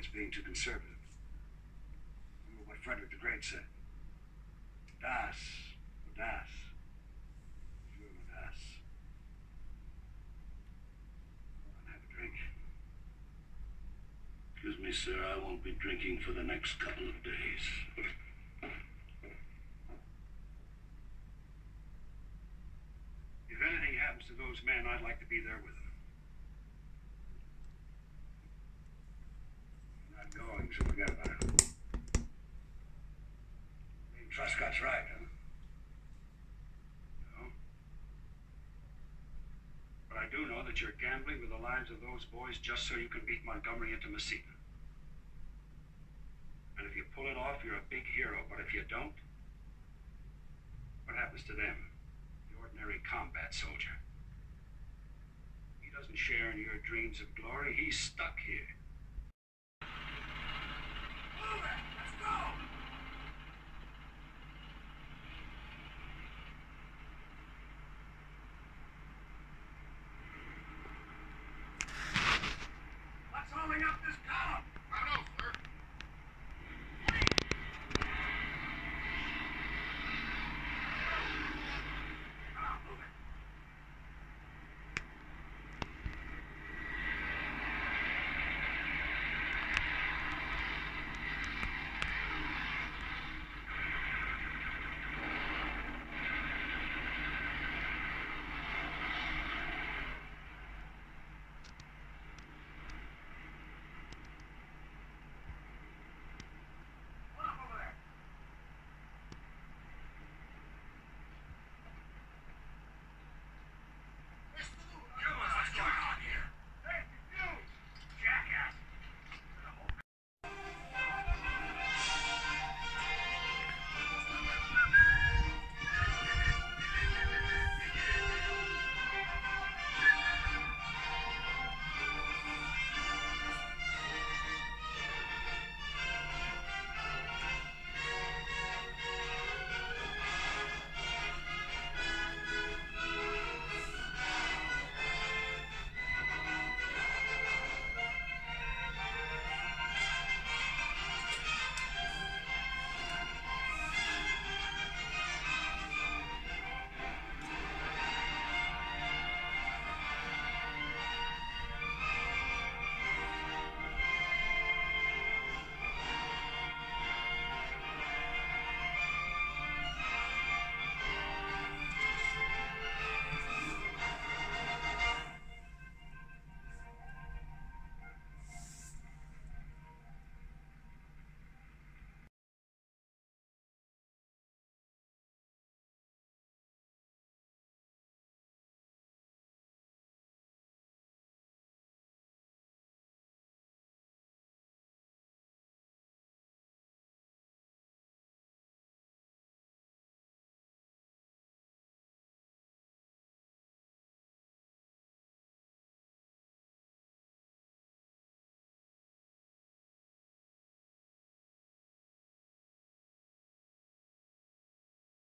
That's being too conservative. Remember what Frederick the Great said. Das, das, das. On, have a drink. Excuse me, sir, I won't be drinking for the next couple of days. If anything happens to those men, I'd like to be there with them. Going, about it. I mean, Truscott's right, huh? No? But I do know that you're gambling with the lives of those boys just so you can beat Montgomery into Messina. And if you pull it off, you're a big hero. But if you don't, what happens to them? The ordinary combat soldier. He doesn't share in your dreams of glory. He's stuck here.